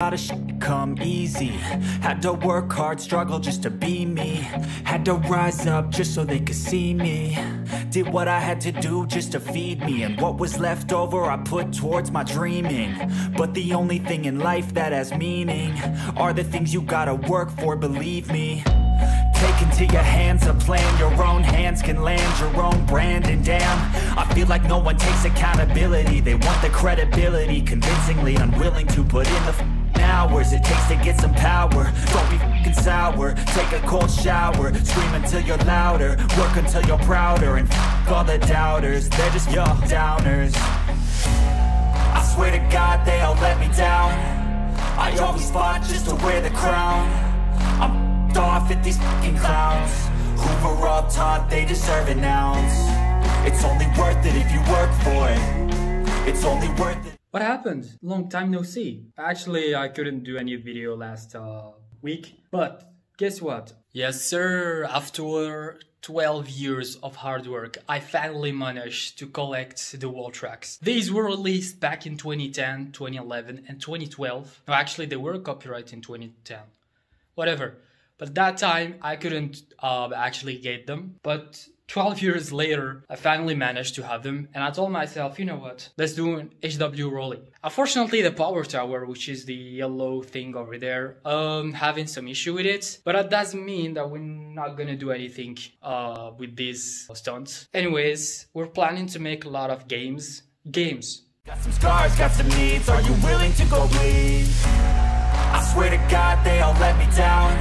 lot of shit come easy. Had to work hard, struggle just to be me. Had to rise up just so they could see me. Did what I had to do just to feed me. And what was left over I put towards my dreaming. But the only thing in life that has meaning Are the things you gotta work for, believe me. Take into your hands a plan Your own hands can land your own brand. And damn, I feel like no one takes accountability. They want the credibility Convincingly unwilling to put in the hours it takes to get some power. Don't be f***ing sour. Take a cold shower. Scream until you're louder. Work until you're prouder And f*** all the doubters. They're just your downers. I swear to God they all let me down. I always fought just to wear the crown. I'm f***ed off at these f***ing clowns. Who were all taught they deserve an ounce. It's only worth it if you work for it. It's only worth it What happened? Long time no see. Actually, I couldn't do any video last uh, week, but guess what? Yes, sir. After 12 years of hard work, I finally managed to collect the wall tracks. These were released back in 2010, 2011, and 2012. No, actually, they were copyrighted in 2010. Whatever. But that time, I couldn't uh, actually get them. But 12 years later, I finally managed to have them, and I told myself, you know what, let's do an HW rolling. Unfortunately, the power tower, which is the yellow thing over there, um, having some issue with it, but that doesn't mean that we're not gonna do anything uh, with these stunts. Anyways, we're planning to make a lot of games. Games. Got some scars, got some needs, are you willing to go bleed? I swear to God they all let me down